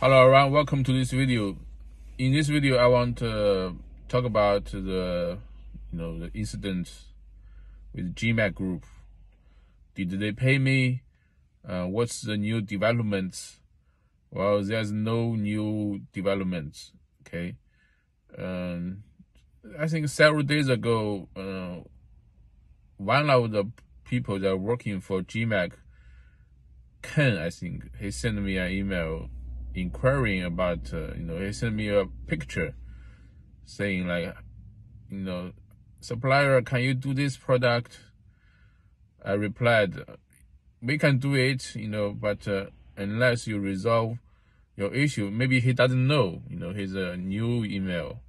Hello everyone, welcome to this video. In this video, I want to talk about the, you know, the incident with GMAG Group. Did they pay me? Uh, what's the new developments? Well, there's no new developments. Okay. Um, I think several days ago, uh, one of the people that are working for GMAG, Ken, I think, he sent me an email inquiring about, uh, you know, he sent me a picture saying like, you know, supplier, can you do this product? I replied, we can do it, you know, but uh, unless you resolve your issue, maybe he doesn't know, you know, he's a new email,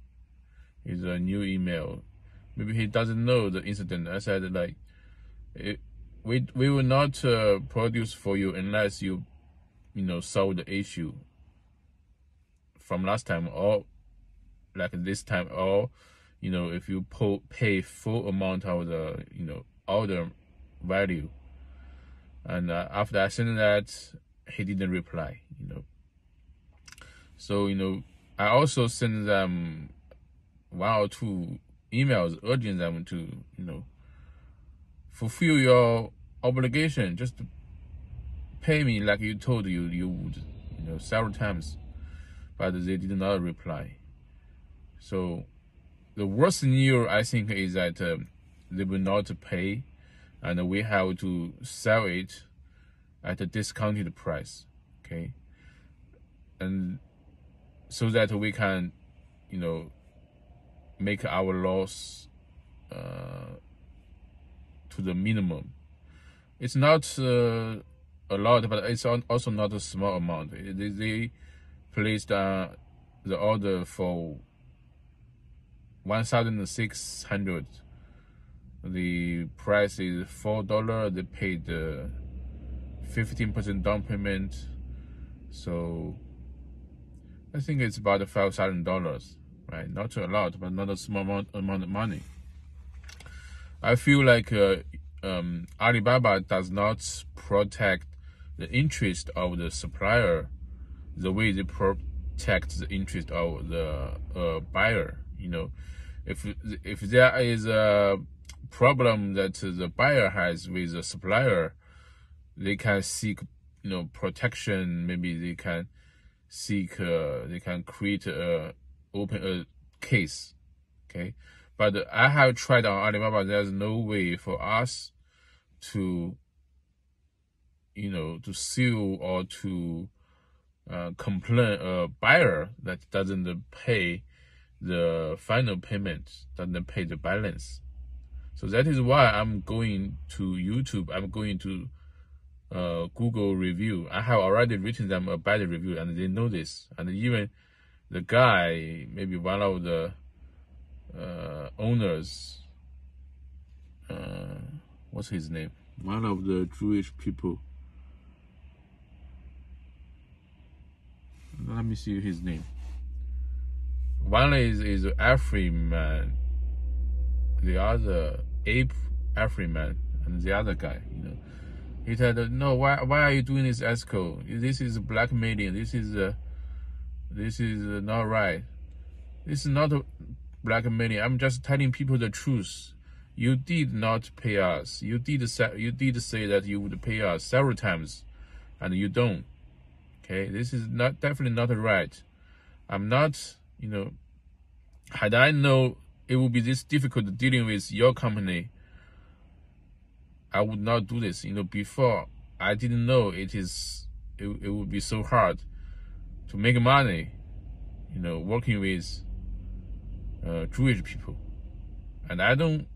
he's a new email. Maybe he doesn't know the incident. I said like, it, we we will not uh, produce for you unless you, you know, solve the issue from last time or like this time or you know if you pay full amount of the you know order value. And uh, after I sent that he didn't reply you know. So you know I also sent them one or two emails urging them to you know fulfill your obligation. Just pay me like you told you you would you know several times but they did not reply. So the worst news I think is that uh, they will not pay, and we have to sell it at a discounted price. Okay, and so that we can, you know, make our loss uh, to the minimum. It's not uh, a lot, but it's also not a small amount. They, they placed uh, the order for 1600 the price is four dollar. They paid 15% down payment. So i think it's about five thousand dollars right? Not a lot but not a small amount, amount of money. I feel like uh, um, alibaba does not protect the interest of the supplier the way they protect the interest of the uh, buyer. You know, if if there is a problem that the buyer has with the supplier, they can seek you know protection. Maybe they can seek uh, they can create a open a case. Okay, but I have tried on Alibaba. There's no way for us to you know to sue or to uh, complain a buyer that doesn't pay the final payment, doesn't pay the balance. So that is why I'm going to YouTube. I'm going to uh, Google review. I have already written them a bad review, and they know this. And even the guy, maybe one of the uh, owners, uh, what's his name? One of the Jewish people let me see his name. One is is Ephraim man, the other Abe Ephraim man, and the other guy. You know, he said, "No, why why are you doing this ESCO? This is blackmailing. This is uh, this is uh, not right. This is not blackmailing. I'm just telling people the truth. You did not pay us. You did say you did say that you would pay us several times, and you don't. Okay, this is not definitely not right. I'm not, you know, had I know it would be this difficult dealing with your company, I would not do this. You know, before I didn't know it is it, it would be so hard to make money, you know, working with uh, Jewish people. And I don't,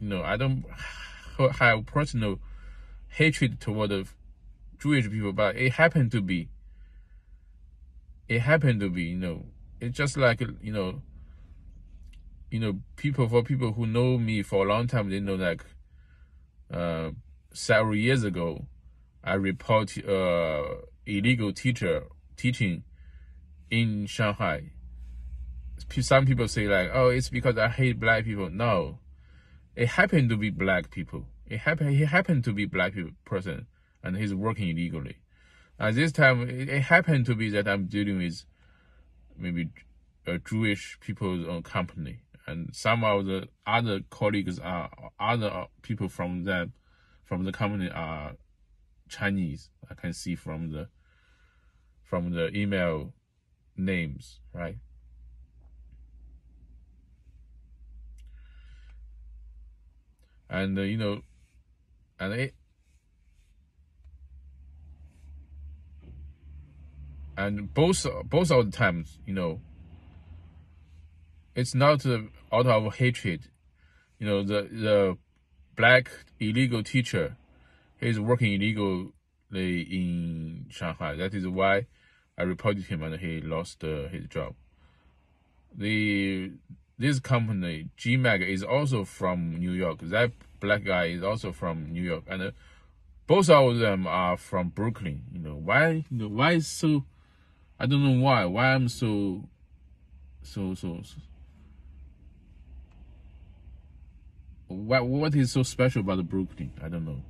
you know, I don't have personal hatred toward the Jewish people, but it happened to be it happened to be, you know, it's just like, you know, you know, people, for people who know me for a long time, they know like, uh, several years ago, I report, uh, illegal teacher teaching in Shanghai. Some people say like, oh, it's because I hate black people. No, it happened to be black people. It happened, he happened to be black people person and he's working illegally. At this time, it, it happened to be that I'm dealing with maybe a Jewish people company, and some of the other colleagues are other people from them from the company are Chinese. I can see from the from the email names, right? And uh, you know, and it and both both of the times, you know, it's not out of hatred. You know, the the black illegal teacher, he's working illegally in Shanghai. That is why I reported him and he lost uh, his job. The this company GMAG is also from New York. That black guy is also from New York, and uh, both of them are from Brooklyn. You know why? You know, why so? I don't know why. Why I'm so, so so. so what what is so special about the Brooklyn? I don't know.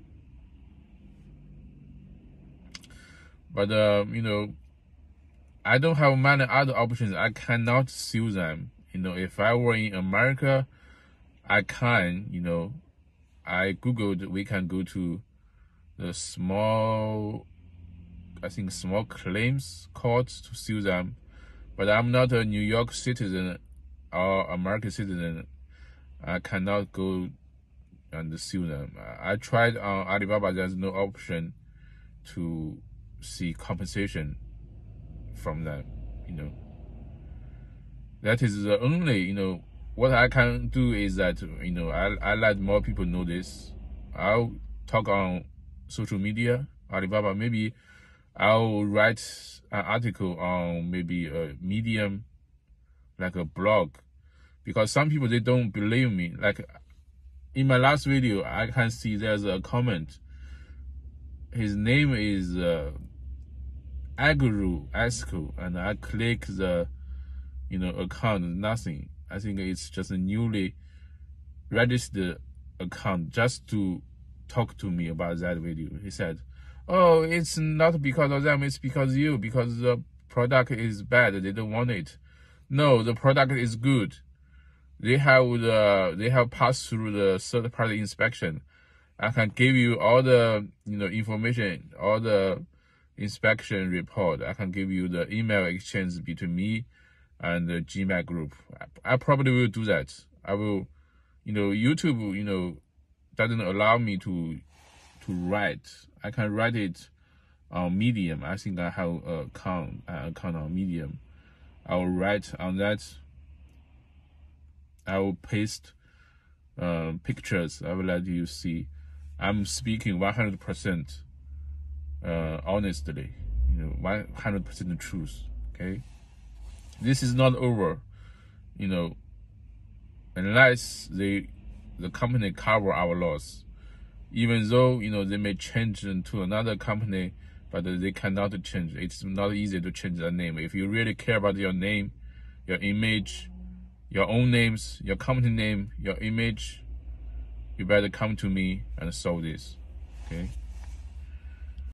But uh, you know, I don't have many other options. I cannot sue them. You know, if I were in America, I can. You know, I googled. We can go to the small, I think small claims court to sue them. But I'm not a New York citizen or American citizen. I cannot go and sue them. I tried on Alibaba. There's no option to see compensation from them. You know, that is the only you know what I can do is that you know I I let more people know this. I'll talk on social media, Alibaba. Maybe I'll write an article on maybe a medium, like a blog because some people they don't believe me. Like in my last video, I can see there's a comment. His name is uh, Aguru Esco, and I click the you know account. Nothing. I think it's just a newly registered account just to talk to me about that video. He said, "Oh, it's not because of them. It's because you. Because the product is bad. They don't want it. No, the product is good." they have the they have passed through the third party inspection. I can give you all the you know information, all the inspection report. I can give you the email exchange between me and the GMAG group. I, I probably will do that. I will, you know, YouTube, you know, doesn't allow me to to write. I can write it on Medium. I think I have a account, an account on Medium. I will write on that I will paste uh, pictures. I will let you see. I'm speaking 100% uh, honestly, you know, 100% truth. Okay, this is not over, you know, unless they the company cover our loss. Even though you know they may change to another company, but they cannot change. It's not easy to change the name. If you really care about your name, your image, your own names, your company name, your image, you better come to me and solve this. Okay.